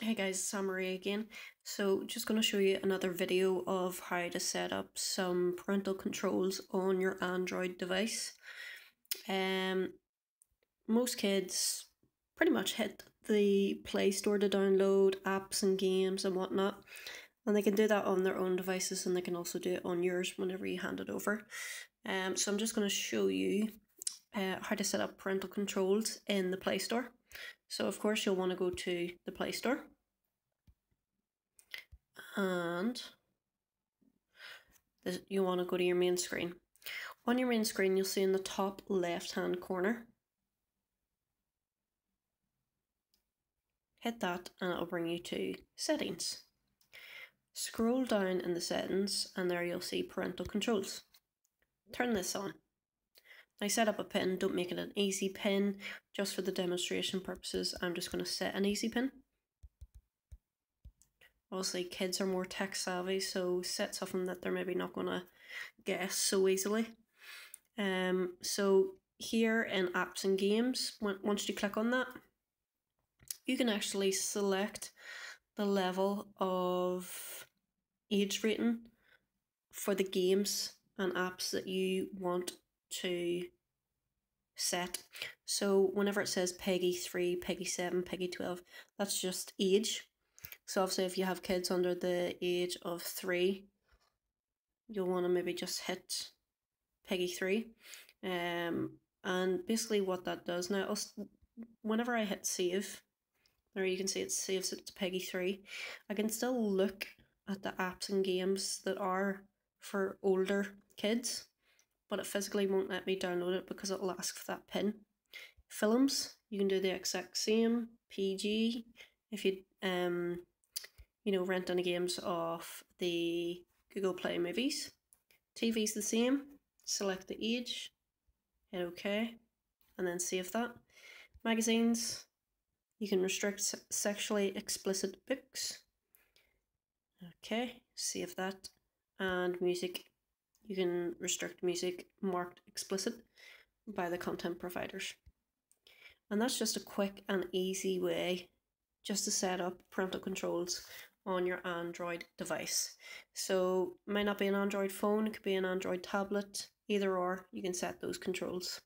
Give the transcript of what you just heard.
Hey guys, Summary again. So just going to show you another video of how to set up some parental controls on your Android device. Um, most kids pretty much hit the Play Store to download apps and games and whatnot. And they can do that on their own devices and they can also do it on yours whenever you hand it over. Um, so I'm just going to show you uh, how to set up parental controls in the Play Store. So of course you'll want to go to the Play Store and you want to go to your main screen. On your main screen you'll see in the top left hand corner hit that and it'll bring you to settings. Scroll down in the settings and there you'll see parental controls. Turn this on. I set up a pin, don't make it an easy pin, just for the demonstration purposes, I'm just going to set an easy pin. Obviously kids are more tech savvy, so set something that they're maybe not going to guess so easily. Um, so here in apps and games, once you click on that, you can actually select the level of age rating for the games and apps that you want to set. So whenever it says PEGI 3, PEGI 7, PEGI 12, that's just age. So obviously if you have kids under the age of 3, you'll want to maybe just hit PEGI 3. Um, and basically what that does now, whenever I hit save, there you can see it saves it to PEGI 3, I can still look at the apps and games that are for older kids but it physically won't let me download it because it'll ask for that pin. Films, you can do the exact same. PG, if you um, you know, rent any games off the Google Play Movies. TV's the same. Select the age, hit OK, and then save that. Magazines, you can restrict sexually explicit books. Okay, save that. And music, you can restrict music marked explicit by the content providers. And that's just a quick and easy way just to set up parental controls on your Android device. So might not be an Android phone, it could be an Android tablet, either or you can set those controls.